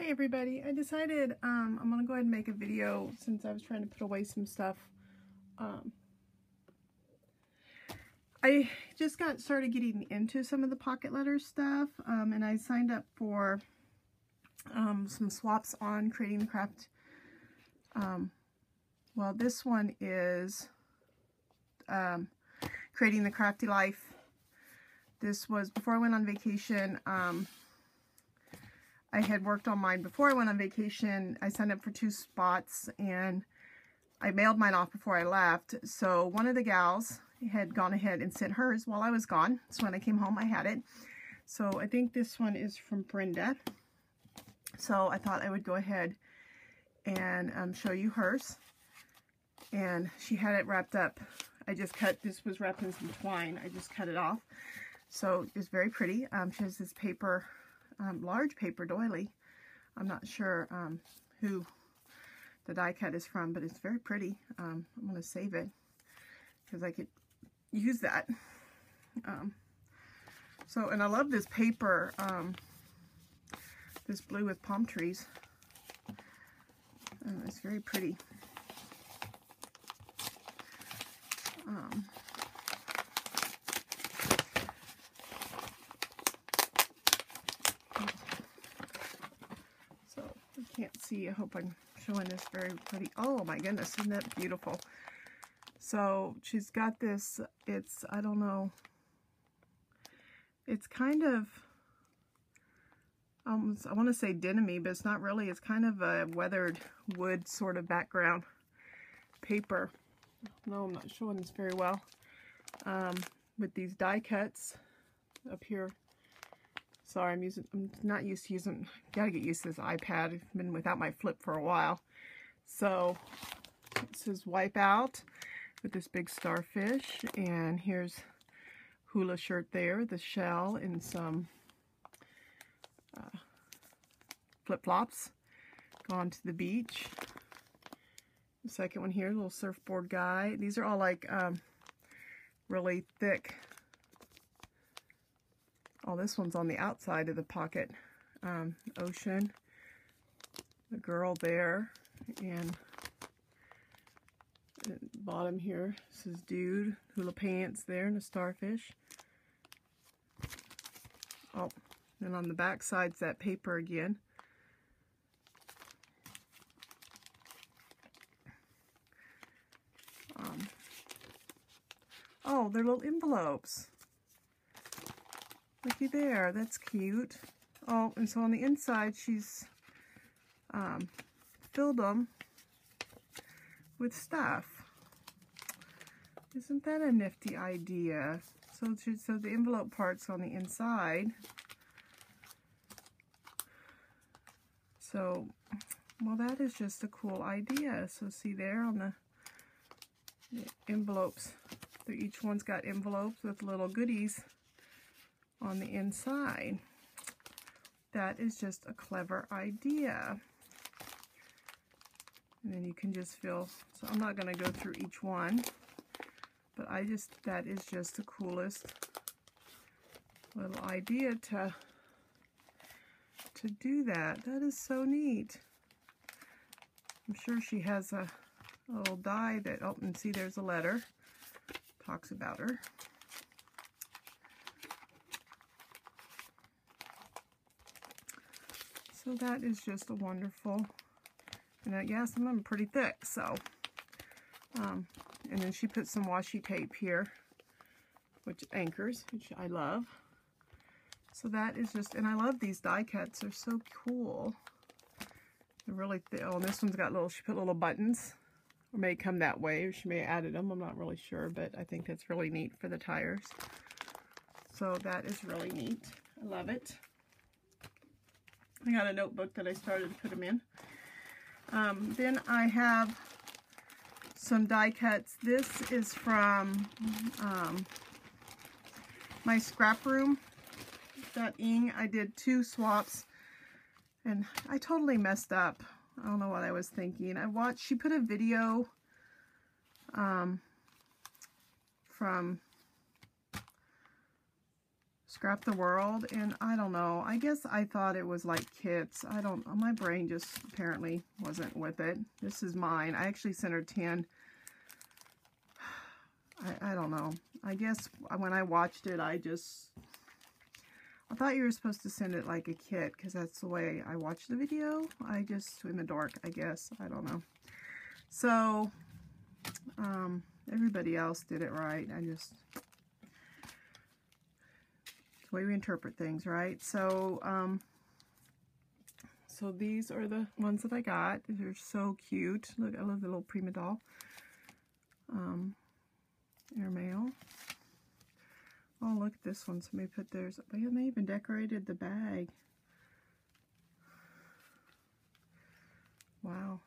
Hi everybody, I decided um, I'm going to go ahead and make a video since I was trying to put away some stuff. Um, I just got started getting into some of the pocket letter stuff um, and I signed up for um, some swaps on Creating the Craft. Um, well, this one is um, Creating the Crafty Life. This was before I went on vacation. I had worked on mine before I went on vacation. I signed up for two spots and I mailed mine off before I left. So one of the gals had gone ahead and sent hers while I was gone. So when I came home, I had it. So I think this one is from Brenda. So I thought I would go ahead and um, show you hers. And she had it wrapped up. I just cut, this was wrapped in some twine. I just cut it off. So it's very pretty. Um, she has this paper um, large paper doily. I'm not sure um, who the die cut is from, but it's very pretty. Um, I'm going to save it because I could use that. Um, so, and I love this paper, um, this blue with palm trees. Uh, it's very pretty. Um, see. I hope I'm showing this very pretty. Oh my goodness, isn't that beautiful? So she's got this, it's, I don't know, it's kind of, almost, I want to say denim but it's not really. It's kind of a weathered wood sort of background paper. No, I'm not showing this very well. Um, with these die cuts up here Sorry, I'm using, I'm not used to using, gotta get used to this iPad. I've been without my flip for a while. So, this is Wipeout with this big starfish. And here's hula shirt there, the shell and some uh, flip-flops. Gone to the beach. The second one here, little surfboard guy. These are all like um, really thick Oh, this one's on the outside of the pocket. Um, ocean, the girl there, and bottom here is dude, hula pants there, and a starfish. Oh, and on the back side's that paper again. Um, oh, they're little envelopes. There, that's cute. Oh, and so on the inside, she's um, filled them with stuff. Isn't that a nifty idea? So, so the envelope part's on the inside. So, well, that is just a cool idea. So see there on the, the envelopes, each one's got envelopes with little goodies on the inside. That is just a clever idea. And then you can just feel, so I'm not going to go through each one, but I just, that is just the coolest little idea to, to do that. That is so neat. I'm sure she has a, a little die that, oh, and see there's a letter, talks about her. So that is just a wonderful, and some of them are pretty thick, so. Um, and then she put some washi tape here, which anchors, which I love. So that is just, and I love these die cuts. They're so cool. They're really thick. Oh, and this one's got little, she put little buttons. Or may come that way, or she may have added them. I'm not really sure, but I think that's really neat for the tires. So that is really neat. I love it. I got a notebook that I started to put them in. Um, then I have some die cuts. This is from um, my scrap room. That ing. I did two swaps and I totally messed up. I don't know what I was thinking. I watched, she put a video um, from Scrap the World. And I don't know. I guess I thought it was like kits. I don't, my brain just apparently wasn't with it. This is mine. I actually sent her 10. I, I don't know. I guess when I watched it, I just, I thought you were supposed to send it like a kit because that's the way I watched the video. I just, in the dark, I guess. I don't know. So, um, everybody else did it right. I just, the way we interpret things, right? So, um, so these are the ones that I got. They're so cute. Look, I love the little Prima doll. Um, airmail. Oh, look at this one. Somebody put theirs. They even decorated the bag. Wow.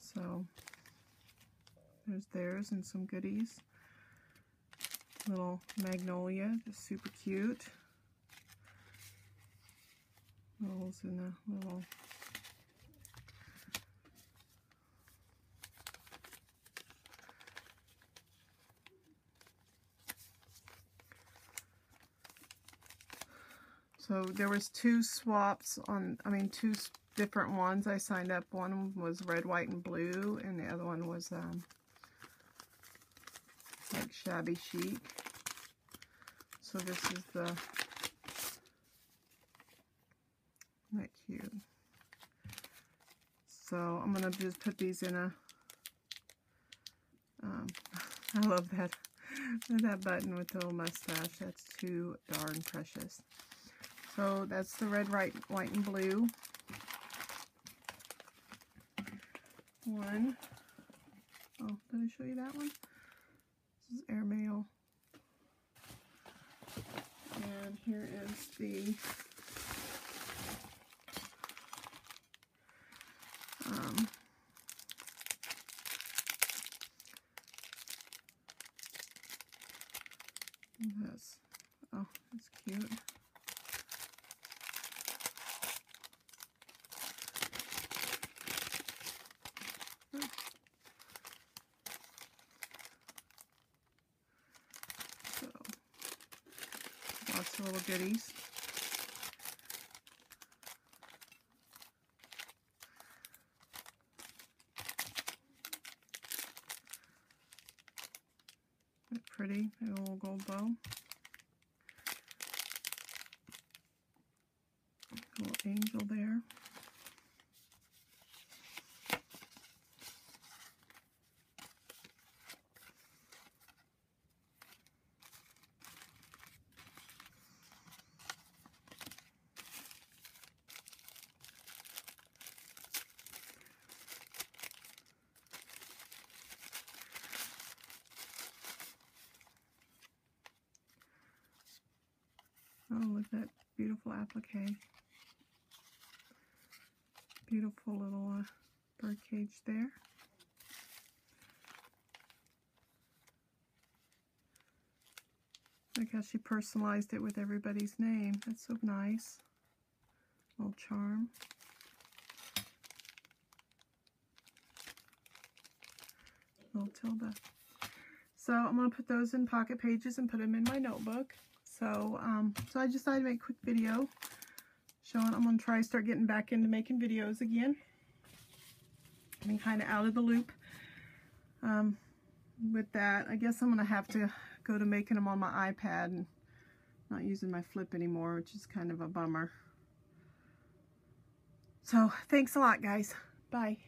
So, there's theirs and some goodies. Little magnolia, just super cute. Rolls in a little So there was two swaps on, I mean, two different ones I signed up. One was red, white, and blue, and the other one was um, like shabby chic. So this is the, that cute. So I'm to just put these in a, um, I love that, that button with the little mustache. That's too darn precious. So that's the red, white, white, and blue. One. Oh, did I show you that one? This is airmail. And here is the um, this. Oh, it's cute. Little goodies. pretty, a little gold bow. Little angel there. Oh, look at that beautiful applique. Beautiful little uh, bird cage there. Look how she personalized it with everybody's name. That's so nice. Little charm. Little Tilda. So I'm going to put those in pocket pages and put them in my notebook. So, um, so I decided to make a quick video showing I'm going to try to start getting back into making videos again. i am kind of out of the loop um, with that. I guess I'm going to have to go to making them on my iPad and not using my flip anymore, which is kind of a bummer. So, thanks a lot, guys. Bye.